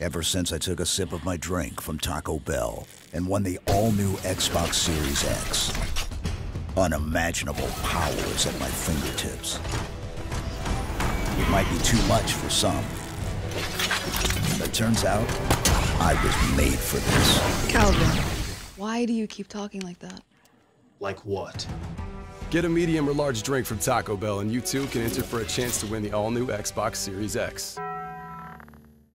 Ever since I took a sip of my drink from Taco Bell and won the all-new Xbox Series X. Unimaginable powers at my fingertips. It might be too much for some. But turns out, I was made for this. Calvin, why do you keep talking like that? Like what? Get a medium or large drink from Taco Bell, and you too can enter for a chance to win the all new Xbox Series X.